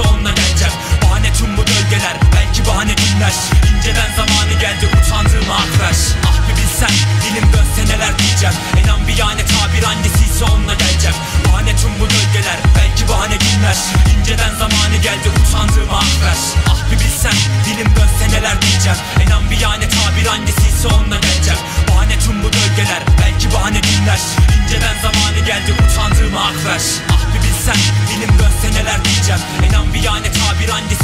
onunla geleceğim. Bahane tüm bu gölgeler. Belki bahane dinler. İnceden zamanı geldi. Utandığımı hak ver Ah bir bilsen dilim dönse neler diyeceğim. En bir yani tabir annesiyse onunla geleceğim. Bahane tüm bu gölgeler. Belki bahane dinler. İnceden zamanı geldi. Utandığımı hak ver Ah bir bilsen dilim dönse neler diyeceğim. En bir yani tabir annesiyse onunla geleceğim. Bahane tüm bu gölgeler. Belki bahane dinler. İnceden zamanı geldi. Utandığımı hak ver Ah bir bilsen dilim bir yani